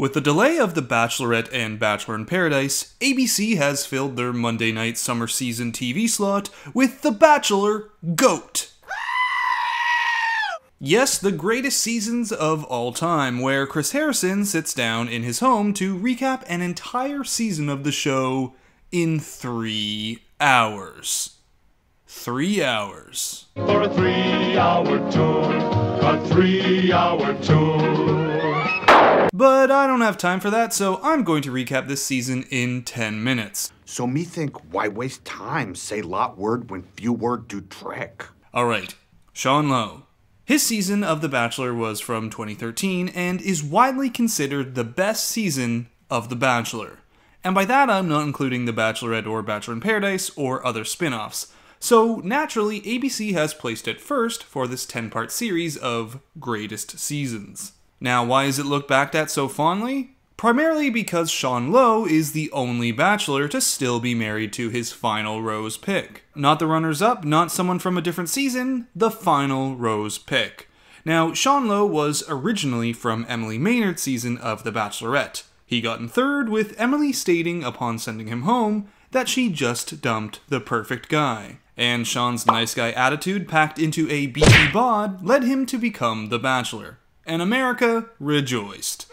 With the delay of The Bachelorette and Bachelor in Paradise, ABC has filled their Monday night summer season TV slot with The Bachelor GOAT. Yes, the greatest seasons of all time, where Chris Harrison sits down in his home to recap an entire season of the show in three hours. Three hours. For a three hour tour, a three hour tour. But I don't have time for that, so I'm going to recap this season in 10 minutes. So me think, why waste time? Say lot word when few word do trick. Alright, Sean Lowe. His season of The Bachelor was from 2013 and is widely considered the best season of The Bachelor. And by that, I'm not including The Bachelorette or Bachelor in Paradise or other spin offs. So, naturally, ABC has placed it first for this 10 part series of greatest seasons. Now, why is it looked back at so fondly? Primarily because Sean Lowe is the only bachelor to still be married to his final rose pick. Not the runners up, not someone from a different season, the final rose pick. Now, Sean Lowe was originally from Emily Maynard's season of The Bachelorette. He got in third, with Emily stating upon sending him home that she just dumped the perfect guy. And Sean's nice guy attitude packed into a beefy bod led him to become the Bachelor and America rejoiced.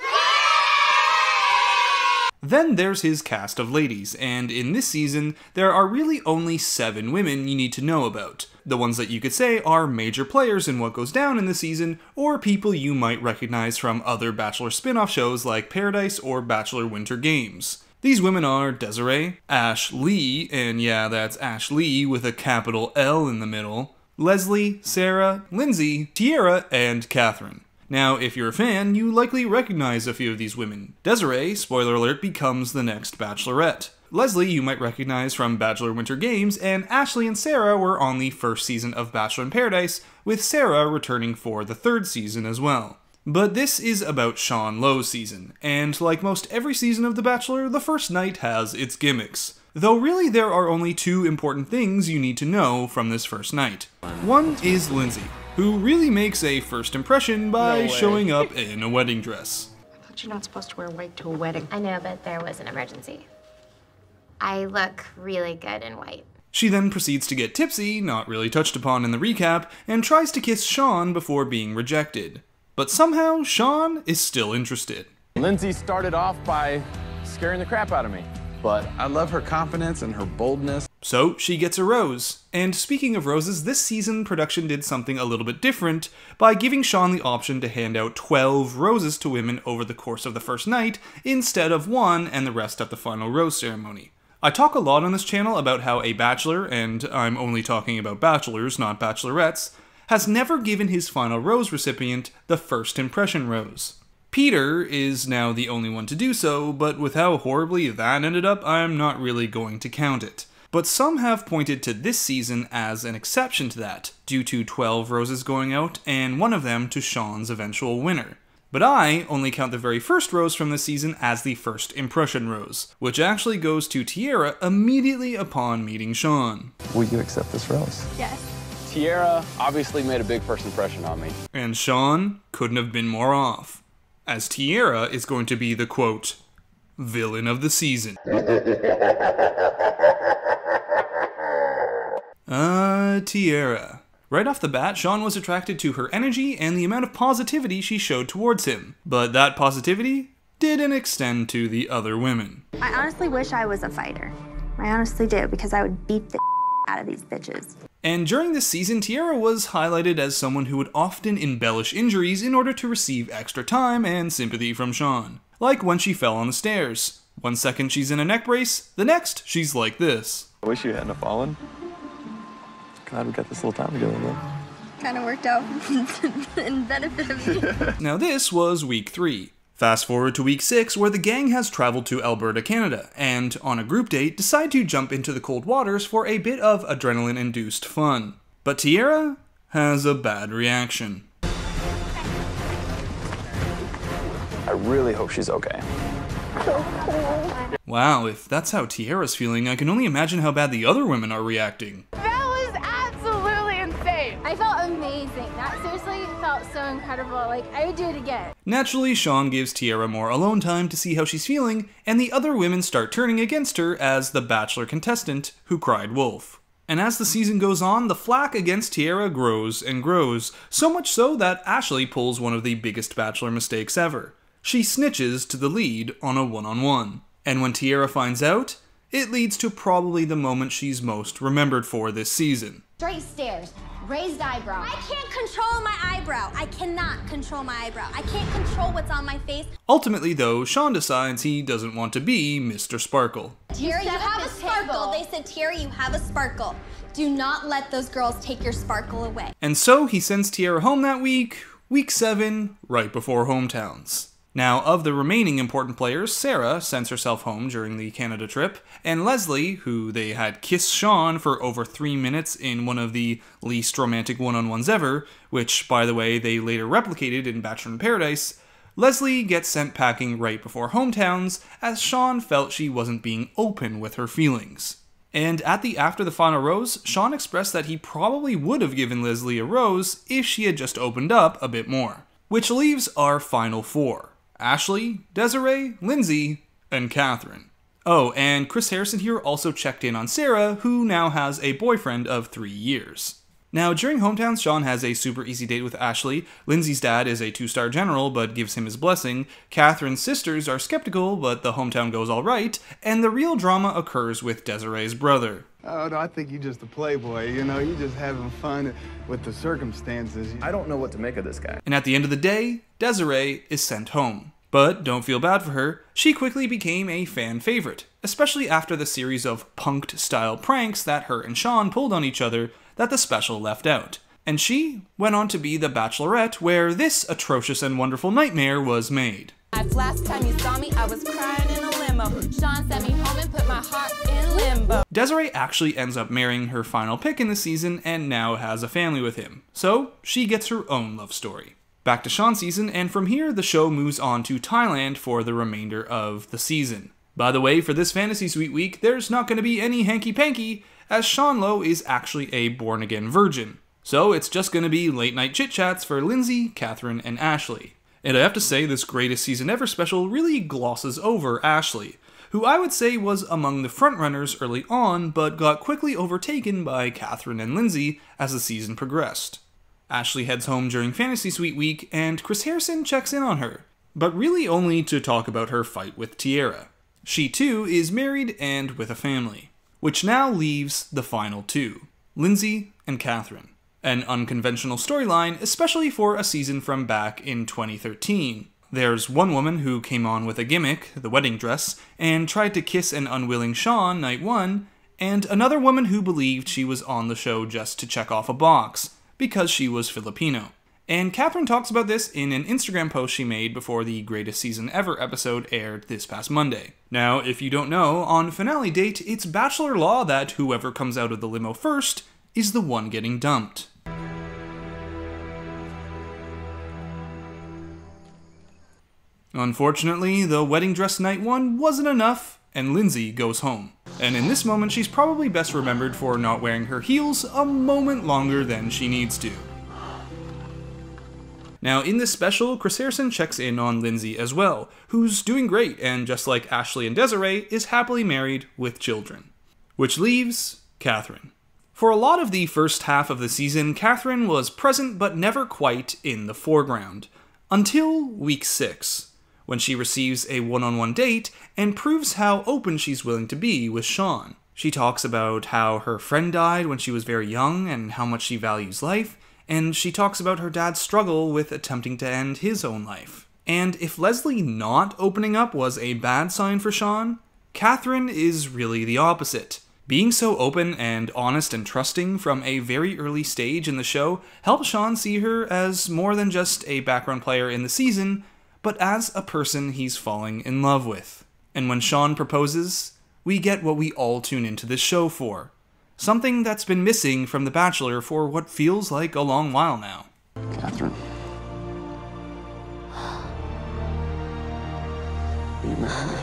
Then there's his cast of ladies, and in this season, there are really only seven women you need to know about. The ones that you could say are major players in what goes down in the season, or people you might recognize from other Bachelor spin off shows like Paradise or Bachelor Winter Games. These women are Desiree, Ash Lee, and yeah, that's Ash Lee with a capital L in the middle, Leslie, Sarah, Lindsay, Tierra, and Catherine. Now, if you're a fan, you likely recognize a few of these women. Desiree, spoiler alert, becomes the next Bachelorette. Leslie, you might recognize from Bachelor Winter Games, and Ashley and Sarah were on the first season of Bachelor in Paradise, with Sarah returning for the third season as well. But this is about Sean Lowe's season, and like most every season of The Bachelor, the first night has its gimmicks. Though really there are only two important things you need to know from this first night. One is Lindsay, who really makes a first impression by No showing up in a wedding dress. I thought you're not supposed to wear white to a wedding. I know, but there was an emergency. I look really good in white. She then proceeds to get tipsy, not really touched upon in the recap, and tries to kiss Sean before being rejected. But somehow, Sean is still interested. Lindsay started off by scaring the crap out of me. But I love her confidence and her boldness. So she gets a rose. And speaking of roses, this season production did something a little bit different by giving Sean the option to hand out 12 roses to women over the course of the first night instead of one and the rest at the final rose ceremony. I talk a lot on this channel about how a bachelor, and I'm only talking about bachelors, not bachelorettes, has never given his final rose recipient the first impression rose. Peter is now the only one to do so, but with how horribly that ended up, I'm not really going to count it. But some have pointed to this season as an exception to that, due to 12 roses going out and one of them to Sean's eventual winner. But I only count the very first rose from this season as the first impression rose, which actually goes to Tierra immediately upon meeting Sean. will you accept this rose? Yes. Tierra obviously made a big first impression on me. And Sean couldn't have been more off, as Tierra is going to be the quote, villain of the season. Uh, Tierra. Right off the bat, Sean was attracted to her energy and the amount of positivity she showed towards him. But that positivity didn't extend to the other women. I honestly wish I was a fighter. I honestly do because I would beat the out of these bitches. And during this season, Tierra was highlighted as someone who would often embellish injuries in order to receive extra time and sympathy from Sean. Like when she fell on the stairs. One second she's in a neck brace, the next she's like this. I wish you hadn't fallen. Glad we got this little time together, though. Kind of worked out in benefit of me. Now, this was week three. Fast forward to week six, where the gang has traveled to Alberta, Canada, and on a group date, decide to jump into the cold waters for a bit of adrenaline induced fun. But Tierra has a bad reaction. I really hope she's okay. Wow, if that's how Tierra's feeling, I can only imagine how bad the other women are reacting. Incredible. Like, I would do it again. Naturally, Sean gives Tierra more alone time to see how she's feeling, and the other women start turning against her as the Bachelor contestant who cried wolf. And as the season goes on, the flack against Tierra grows and grows, so much so that Ashley pulls one of the biggest Bachelor mistakes ever. She snitches to the lead on a one on one. And when Tierra finds out, it leads to probably the moment she's most remembered for this season. Straight stairs, raised eyebrow. I can't control my eyebrow. I cannot control my eyebrow. I can't control what's on my face. Ultimately, though, Sean decides he doesn't want to be Mr. Sparkle. Tierra, you, set up have a this sparkle. table. They said, Tierra, you have a sparkle. Do not let those girls take your sparkle away. And so he sends Tierra home that week, week 7, right before hometowns. Now, of the remaining important players, Sarah sends herself home during the Canada trip, and Leslie, who they had kissed Sean for over three minutes in one of the least romantic one on ones ever, which, by the way, they later replicated in Bachelor in Paradise, Leslie gets sent packing right before hometowns as Sean felt she wasn't being open with her feelings. And at the after the final rose, Sean expressed that he probably would have given Leslie a rose if she had just opened up a bit more. Which leaves our final four Ashley, Desiree, Lindsay, and Catherine. Oh, and Chris Harrison here also checked in on Sarah, who now has a boyfriend of three years. Now, during Hometowns, Sean has a super easy date with Ashley. Lindsay's dad is a two star general, but gives him his blessing. Catherine's sisters are skeptical, but the hometown goes alright. And the real drama occurs with Desiree's brother. Oh, no, I think you're just a playboy. You know, you're just having fun with the circumstances. I don't know what to make of this guy. And at the end of the day, Desiree is sent home. But don't feel bad for her, she quickly became a fan favorite, especially after the series of punked style pranks that her and Sean pulled on each other that the special left out. And she went on to be the Bachelorette, where this atrocious and wonderful nightmare was made. Last time you saw me, I was crying in a limo. Sean sent me home and put my heart in limbo. Desiree actually ends up marrying her final pick in the season and now has a family with him, so she gets her own love story. Back to Sean's season, and from here the show moves on to Thailand for the remainder of the season. By the way, for this Fantasy Suite week, there's not going to be any hanky panky, as Sean Lowe is actually a born again virgin. So it's just going to be late night chit chats for Lindsay, Catherine, and Ashley. And I have to say, this greatest season ever special really glosses over Ashley, who I would say was among the frontrunners early on, but got quickly overtaken by Catherine and Lindsay as the season progressed. Ashley heads home during Fantasy Suite week, and Chris Harrison checks in on her, but really only to talk about her fight with Tierra. She too is married and with a family, which now leaves the final two Lindsay and Catherine. An unconventional storyline, especially for a season from back in 2013. There's one woman who came on with a gimmick, the wedding dress, and tried to kiss an unwilling Sean night one, and another woman who believed she was on the show just to check off a box, because she was Filipino. And Catherine talks about this in an Instagram post she made before the Greatest Season Ever episode aired this past Monday. Now, if you don't know, on finale date, it's Bachelor law that whoever comes out of the limo first is the one getting dumped. Unfortunately, the wedding dress night one wasn't enough, and Lindsay goes home. And in this moment, she's probably best remembered for not wearing her heels a moment longer than she needs to. Now, in this special, Chris Harrison checks in on Lindsay as well, who's doing great and, just like Ashley and Desiree, is happily married with children. Which leaves Catherine. For a lot of the first half of the season, Catherine was present but never quite in the foreground. Until week 6, when she receives a one on one date and proves how open she's willing to be with Sean. She talks about how her friend died when she was very young and how much she values life, and she talks about her dad's struggle with attempting to end his own life. And if Leslie not opening up was a bad sign for Sean, Catherine is really the opposite. Being so open and honest and trusting from a very early stage in the show helps Sean see her as more than just a background player in the season, but as a person he's falling in love with. And when Sean proposes, we get what we all tune into this show for something that's been missing from The Bachelor for what feels like a long while now. Catherine. Will you marry me?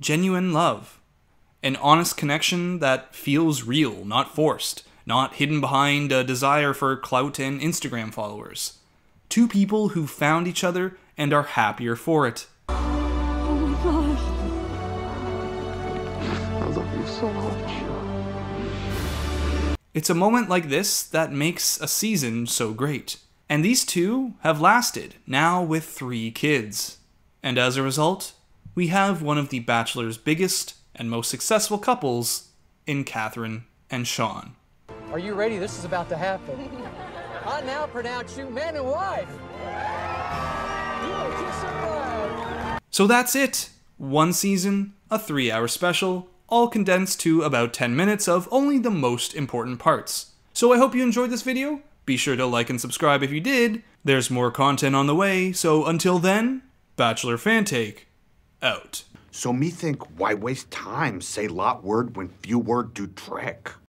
Genuine love. An honest connection that feels real, not forced. not hidden behind a desire for clout and Instagram followers. Two people who found each other and are happier for it. It's a moment like this that makes a season so great. And these two have lasted, now with three kids. And as a result, we have one of The Bachelor's biggest and most successful couples in Catherine and Sean. Are you ready? This is about to happen. I now pronounce you man and wife. You are just so proud. So that's it. One season, a three hour special, all condensed to about 10 minutes of only the most important parts. So I hope you enjoyed this video. Be sure to like and subscribe if you did. There's more content on the way, so until then, Bachelor Fan Take, out. So me think, why waste time? Say lot word when few word do trick.